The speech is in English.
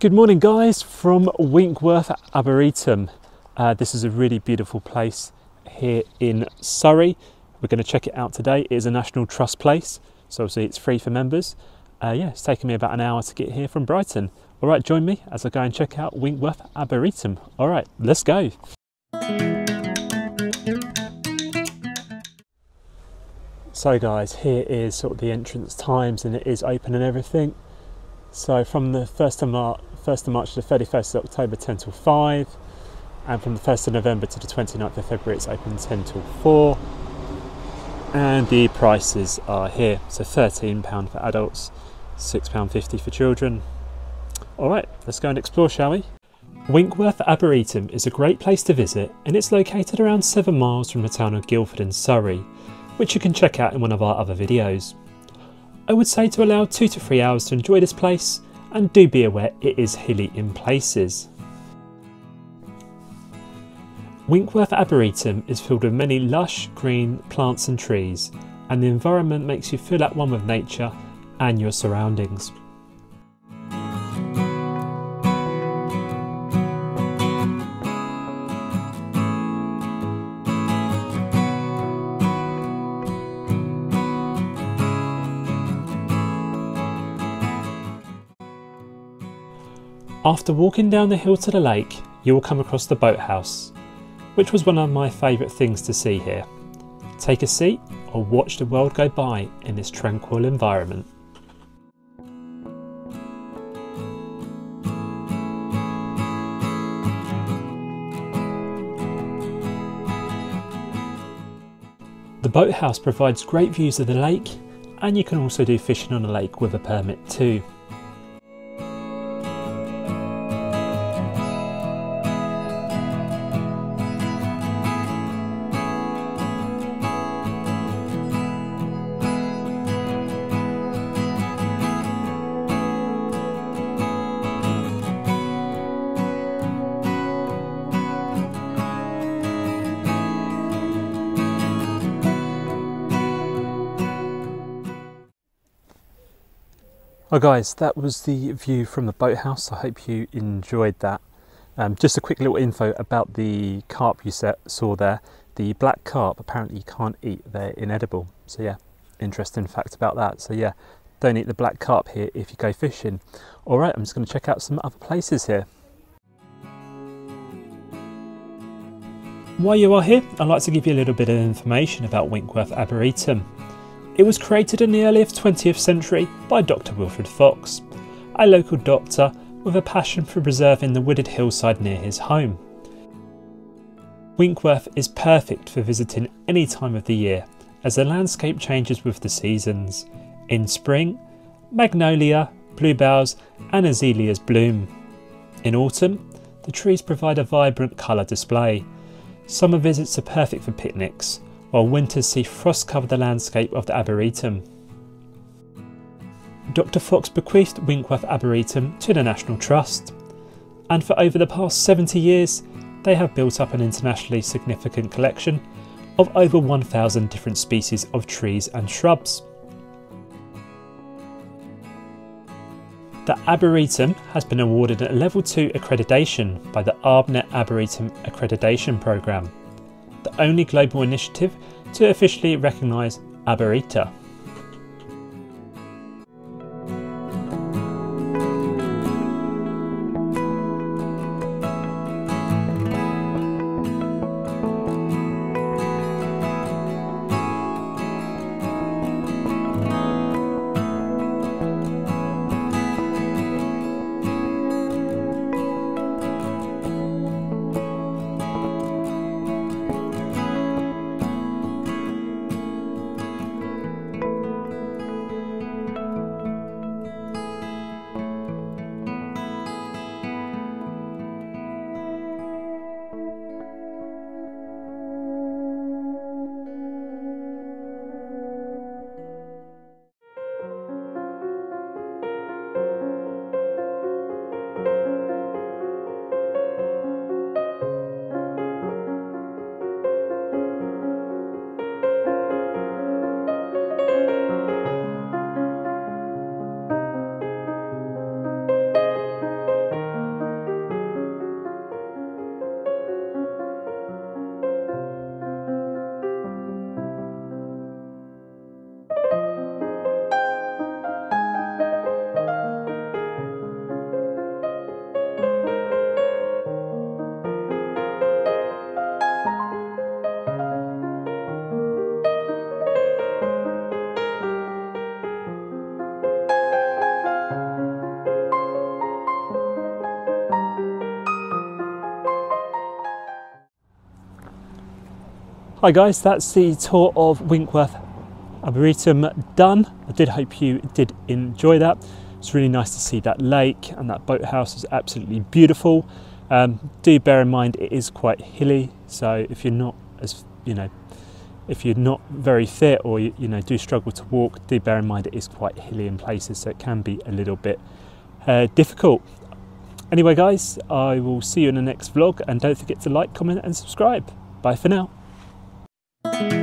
Good morning guys from Winkworth Arboretum. Uh, this is a really beautiful place here in Surrey. We're going to check it out today. It is a National Trust place, so obviously it's free for members. Uh, yeah, it's taken me about an hour to get here from Brighton. All right, join me as I go and check out Winkworth Arboretum. All right, let's go. So guys, here is sort of the entrance times and it is open and everything. So from the 1st of March, 1st of March to the 31st of October 10 till 5 and from the 1st of November to the 29th of February it's open 10 till 4 and the prices are here. So £13 for adults £6.50 for children. Alright let's go and explore shall we? Winkworth Arboretum is a great place to visit and it's located around 7 miles from the town of Guildford in Surrey which you can check out in one of our other videos. I would say to allow 2 to 3 hours to enjoy this place and do be aware it is hilly in places. Winkworth Arboretum is filled with many lush green plants and trees and the environment makes you feel at one with nature and your surroundings. After walking down the hill to the lake, you will come across the boathouse, which was one of my favourite things to see here. Take a seat or watch the world go by in this tranquil environment. The boathouse provides great views of the lake and you can also do fishing on the lake with a permit too. Well guys, that was the view from the boathouse. I hope you enjoyed that. Um, just a quick little info about the carp you set, saw there. The black carp apparently you can't eat, they're inedible. So yeah, interesting fact about that. So yeah, don't eat the black carp here if you go fishing. Alright, I'm just going to check out some other places here. While you are here, I'd like to give you a little bit of information about Winkworth Arboretum. It was created in the early 20th century by Dr. Wilfred Fox, a local doctor with a passion for preserving the wooded hillside near his home. Winkworth is perfect for visiting any time of the year as the landscape changes with the seasons. In spring, magnolia, bluebells, and azaleas bloom. In autumn, the trees provide a vibrant colour display. Summer visits are perfect for picnics, while winters see frost cover the landscape of the Arboretum. Dr. Fox bequeathed Winkworth Arboretum to the National Trust, and for over the past 70 years, they have built up an internationally significant collection of over 1,000 different species of trees and shrubs. The Arboretum has been awarded a Level 2 accreditation by the ArbNet Arboretum Accreditation Programme the only global initiative to officially recognise Arboreta. Hi guys, that's the tour of Winkworth Arboretum done. I did hope you did enjoy that. It's really nice to see that lake and that boathouse is absolutely beautiful. Um, do bear in mind it is quite hilly, so if you're not as you know, if you're not very fit or you, you know do struggle to walk, do bear in mind it is quite hilly in places, so it can be a little bit uh, difficult. Anyway, guys, I will see you in the next vlog, and don't forget to like, comment, and subscribe. Bye for now. Thank you.